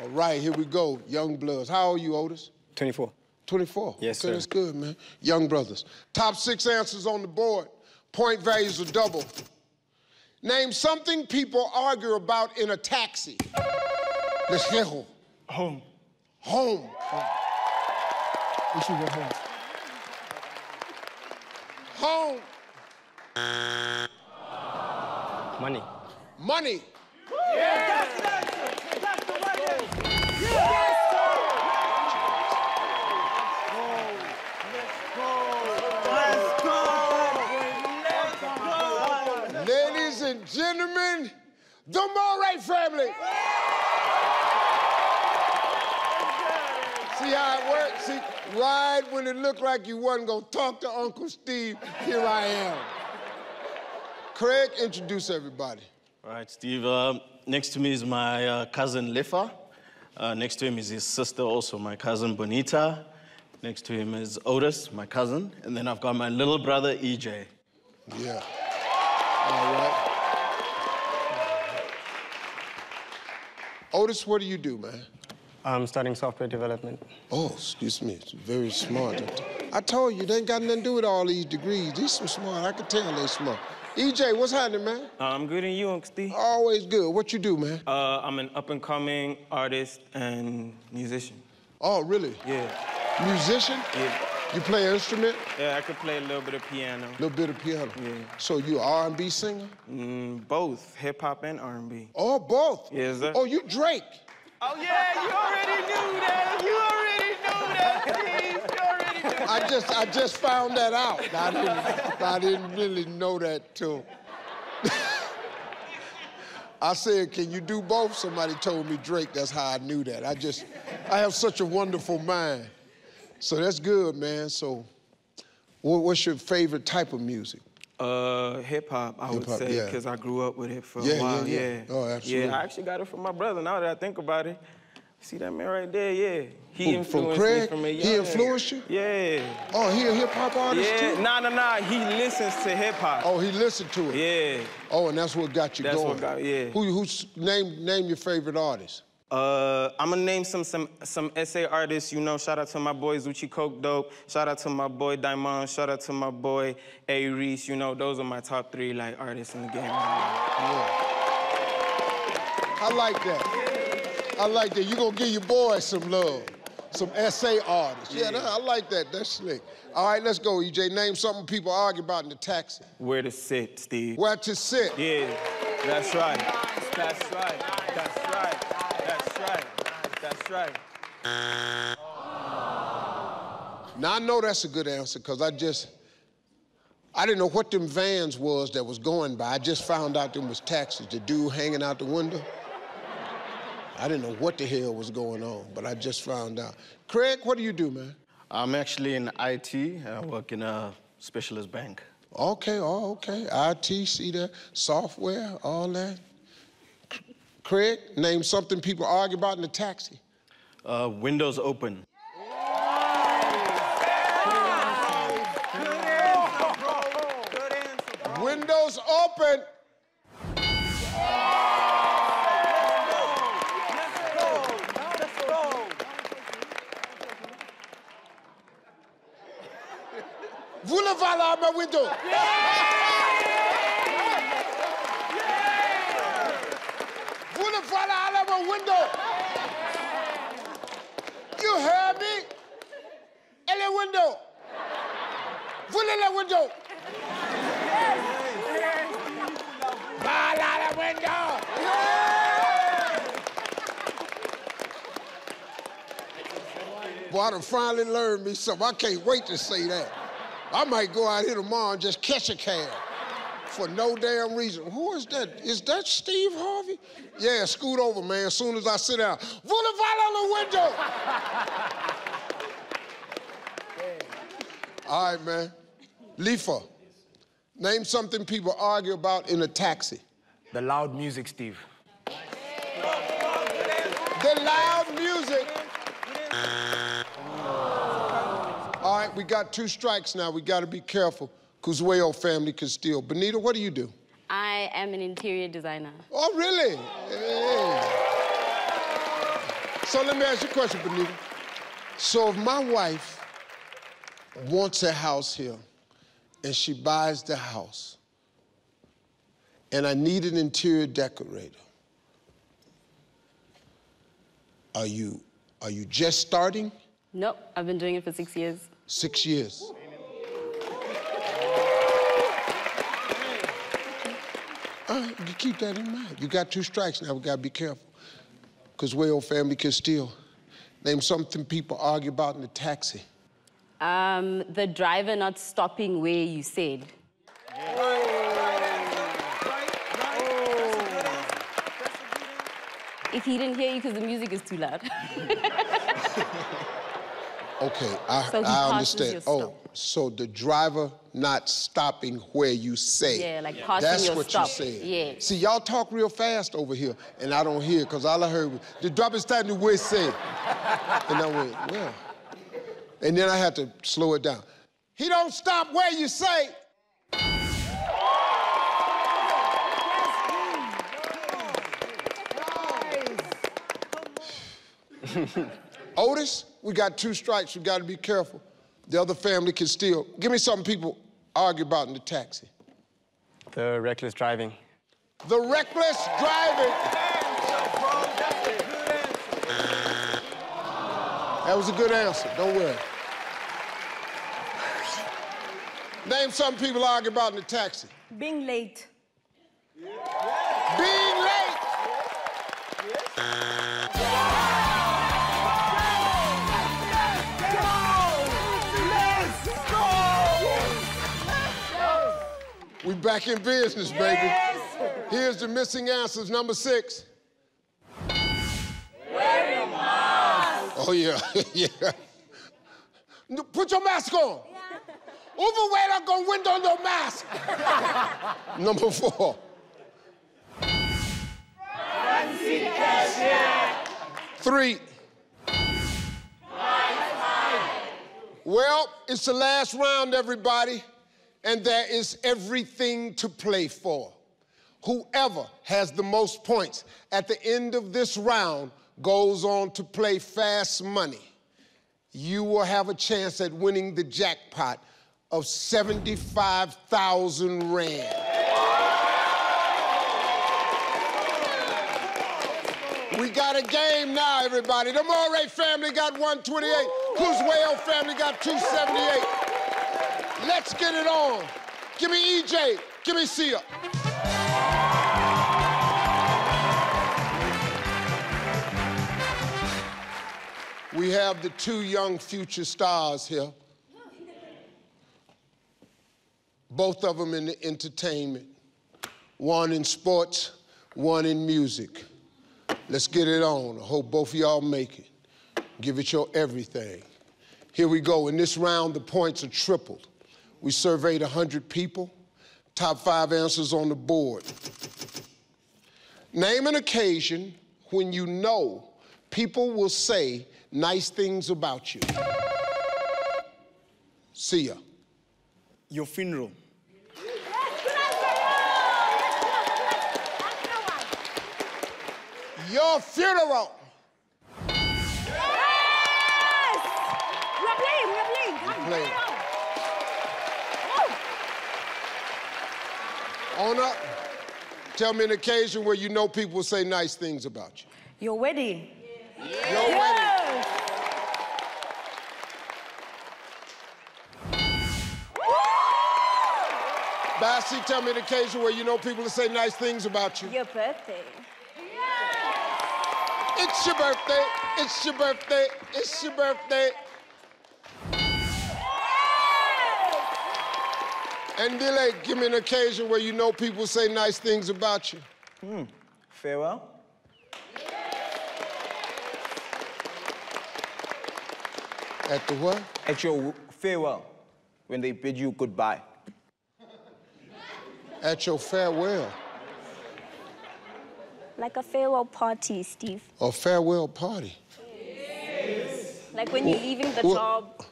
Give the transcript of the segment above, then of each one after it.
All right, here we go. Young Bloods. How old are you, Otis? 24. 24. Yes, okay, sir. That's good, man. Young brothers. Top six answers on the board. Point values are double. Name something people argue about in a taxi. Despejo. Home. Home. We should go home. Home. Money. Money. Ladies the More family. See how it works? See, right when it looked like you wasn't gonna talk to Uncle Steve, here I am. Craig, introduce everybody. All right, Steve. Uh, next to me is my uh, cousin Lifa. Uh, next to him is his sister, also my cousin Bonita. Next to him is Otis, my cousin. And then I've got my little brother EJ. Yeah. All right. Otis, what do you do, man? I'm studying software development. Oh, excuse me. It's very smart. I told you, they ain't got nothing to do with all these degrees. These some smart. I can tell they smart. EJ, what's happening, man? Uh, I'm good and you, Uncle Steve? Always good. What you do, man? Uh, I'm an up-and-coming artist and musician. Oh, really? Yeah, Musician? yeah. You play an instrument? Yeah, I could play a little bit of piano. A little bit of piano. Yeah. So you R&B singer? Mm, both hip-hop and R&B. Oh, both? Yes, sir. Oh, you Drake? Oh, yeah, you already knew that. You already knew that, Steve. You already knew I just I just found that out. I didn't I didn't really know that till. I said, "Can you do both?" Somebody told me Drake. That's how I knew that. I just I have such a wonderful mind. So that's good, man. So, what's your favorite type of music? Uh, hip-hop, I would Hip-hop, say, yeah. because I grew up with it for Yeah, a while. yeah, yeah. Oh, absolutely. Yeah, I actually got it from my brother, now that I think about it. See that man right there? Yeah. He Who, from influenced Craig? me from a He influenced you? Yeah. Oh, he a hip hop artist Yeah, too. nah, nah, nah. He listens to hip hop. Oh, he listened to it. Yeah. Oh, and that's what got you That's going. what got- yeah. Who who's name name your favorite artist? Uh, I'm gonna name some some some SA artists. You know, shout out to my boy Zoocci Coke Dope. Shout out to my boy Diamond. Shout out to my boy A-Reece. You know, those are my top three like artists in the game. I like that. I like that. You gonna give your boy some love. Some SA artists. Yeah, that- I like that. That's slick. All right, let's go, EJ. Name something people argue about in the taxi. Where to sit, Steve? Where to sit. Yeah, that's right. That's right. That's right. That's right. That's right. Now I know that's a good answer because I just I didn't know what them vans was that was going by. I just found out them was taxis. The dude hanging out the window. I didn't know what the hell was going on, but I just found out. Craig, what do you do, man? I'm actually in IT. I work in a specialist bank. Okay, oh, okay. IT, see that? Software, all that. Craig, name something people argue about in the taxi. Uh, windows open. Windows open. Vous le voilà à ma window. Vous le voilà à ma window. You heard me? Elle est window. Vous le window. Voilà la window. Boy, I done finally learned me something. I can't wait to say that. I might go out here tomorrow and just catch a cab for no damn reason. Who is that? Is that Steve Harvey? Yeah, scoot over, man, as soon as I sit down. Boulevard on the window. All right, man. Lifa, name something people argue about in a taxi. The loud music, Steve. The loud music. All right, we got two strikes now. We got to be careful. Khuzwayo family can steal. Benita, what do you do? I am an interior designer. Oh, really? Hey. So let me ask you a question, Benita. So if my wife wants a house here and she buys the house and I need an interior decorator, are you are you just starting? Nope, I've been doing it for six years. Six years. All right, you keep that in mind. You got two strikes now. We gotta be careful, because Whale family can steal. Name something people argue about in the taxi. Um, the driver not stopping where you said. If he didn't hear you because the music is too loud. Okay, I, So I understand. Oh, stop. so the driver not stopping where you say. Yeah, like passing That's your what stop. you said. Yeah. See, y'all talk real fast over here, and I don't hear because all I heard was the driver standing where say. and I went, well. And then I had to slow it down. He don't stop where you say. Otis, we got two strikes. We got to be careful. The other family can steal. Give me something people argue about in the taxi. The reckless driving. The reckless driving. That was a good answer. Don't worry. Name something people argue about in the taxi. Being late. Being late. We back in business, baby. Here's the missing answers. Number six. Oh yeah, yeah. Put your mask on. Overweight, go window no mask. Number four. Three. Well, it's the last round, everybody, and there is everything to play for. Whoever has the most points at the end of this round goes on to play fast money. You will have a chance at winning the jackpot of 75,000 Rand. We got a game now, everybody. The More family got 128. Khuzwayo family got 278. Let's get it on. Give me EJ. Give me Sia. We have the two young future stars here. Both of them in the entertainment. One in sports, one in music. Let's get it on. I hope both of y'all make it. Give it your everything. Here we go. In this round, the points are tripled. We surveyed 100 people. Top five answers on the board. Name an occasion when you know people will say nice things about you. See ya. Your funeral. Your funeral. Yes! We're playing, we're playing. Come, playing. play on. On up. Tell me an occasion where you know people will say nice things about you. Your wedding. Your wedding. Yes! Bassie, tell me an occasion where you know people will say nice things about you. Your birthday. It's your birthday. It's your birthday. It's your birthday. And Dile, give me an occasion where you know people say nice things about you. Hmm. Farewell. At the what? At your farewell, when they bid you goodbye. At your farewell like a farewell party, Steve. A farewell party? Yes. Like when you're leaving the well, job.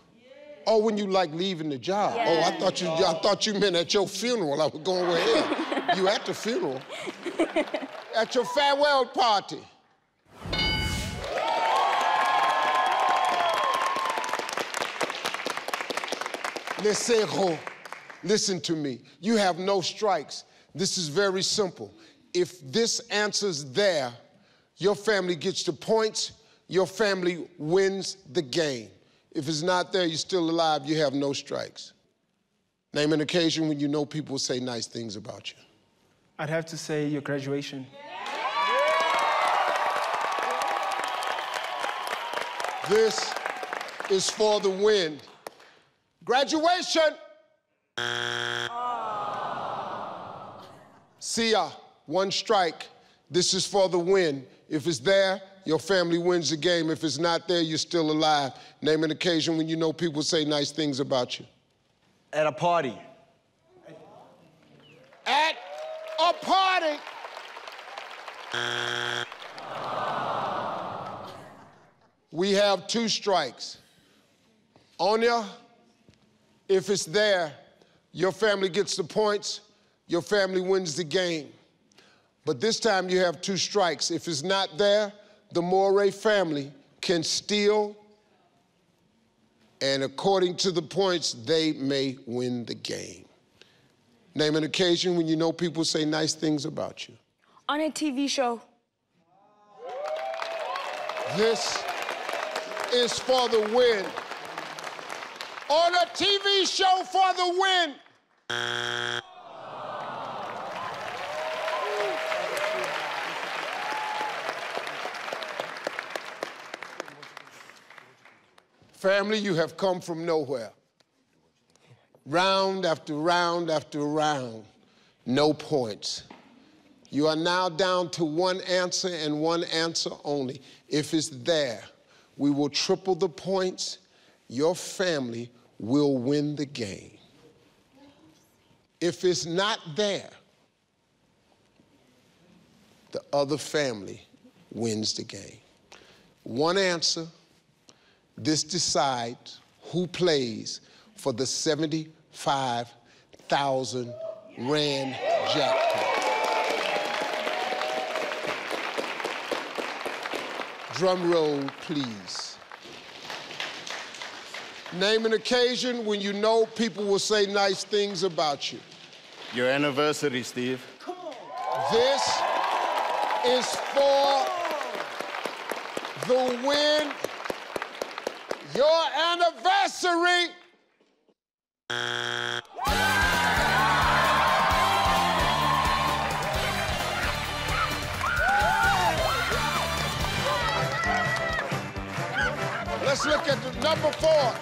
Oh, when you like leaving the job. Yeah. Oh, I thought you I thought you meant at your funeral. I was going with him. you at the funeral. at your farewell party. Listen to me. You have no strikes. This is very simple. If this answer's there, your family gets the points, your family wins the game. If it's not there, you're still alive, you have no strikes. Name an occasion when you know people say nice things about you. I'd have to say your graduation. This is for the win. Graduation. See ya. One strike. This is for the win. If it's there, your family wins the game. If it's not there, you're still alive. Name an occasion when you know people say nice things about you. At a party. At a party. We have two strikes. Onya, if it's there, your family gets the points, your family wins the game. But this time you have two strikes. If it's not there, the More family can steal, and according to the points, they may win the game. Name an occasion when you know people say nice things about you. On a TV show. This is for the win. On a TV show for the win. Family, you have come from nowhere. Round after round after round, no points. You are now down to one answer and one answer only. If it's there, we will triple the points. Your family will win the game. If it's not there, the other family wins the game. One answer, this decides who plays for the 75,000 Rand jackpot. Drum roll, please. Name an occasion when you know people will say nice things about you. Your anniversary, Steve. This is for the win. Your anniversary. Let's look at the number four.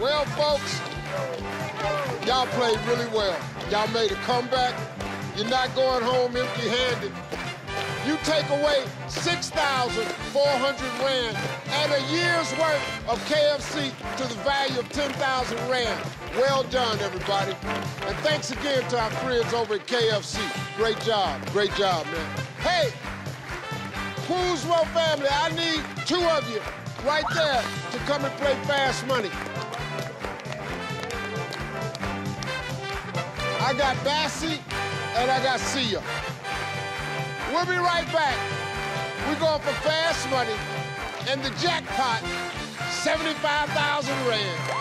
Well, folks, y'all played really well. Y'all made a comeback. You're not going home empty-handed. You take away 6,400 Rand and a year's worth of KFC to the value of 10,000 Rand. Well done, everybody. And thanks again to our friends over at KFC. Great job, great job, man. Hey, Khuzwayo family, I need two of you right there to come and play Fast Money. I got Bassie and I got Sia. We'll be right back. We're going for fast money and the jackpot, 75,000 Rand.